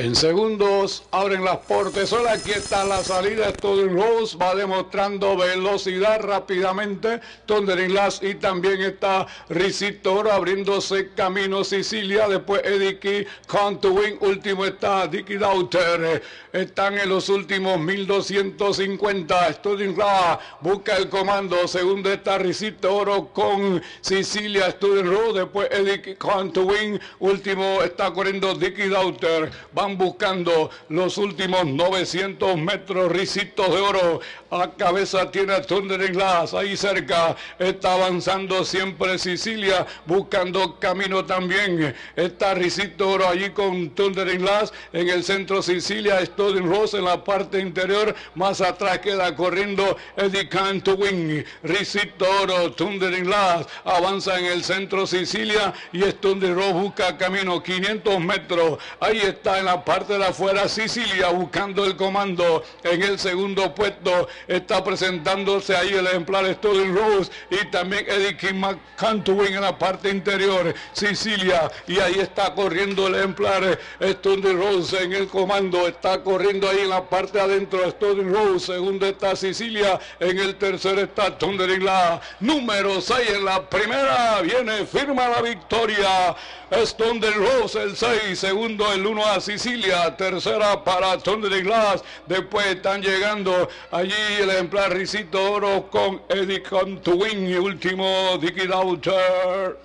En segundos abren las portezuelas. Aquí está la salida. Studding Rose va demostrando velocidad rápidamente. Thundering Glass y también está Ricitor abriéndose camino Sicilia. Después Eddie Count to Win. Último está Dicky Daughter. Están en los últimos 1250. Studding Glass busca el comando. Segundo está Ricitor con Sicilia. Studding Rose. Después Eddie Count to Win. Último está corriendo Dicky Daughter. Buscando los últimos 900 metros, risitos de oro. A cabeza tiene a Thunder ahí cerca. Está avanzando siempre Sicilia, buscando camino también. Está Risito Oro allí con Thunder Glass. En el centro Sicilia, Student Rose en la parte interior. Más atrás queda corriendo Eddie Can to win. Risito Oro, Thunder Glass avanza en el centro Sicilia y Thunder Rose busca camino 500 metros. Ahí está en la parte de afuera Sicilia buscando el comando en el segundo puesto. Está presentándose ahí el ejemplar Student Rose y también Eddie King McCantwin en la parte interior Sicilia. Y ahí está corriendo el ejemplar Student Rose en el comando. Está corriendo ahí en la parte adentro Student Rose. Segundo está Sicilia en el tercero está Thunder la. Número 6 en la primera viene firma la victoria. Thunder Rose el 6 segundo el 1 a Sicilia tercera para Thunder Glass. Después están llegando allí el ejemplar Risito Oro con Eddie Contuin y último Dicky Daughter.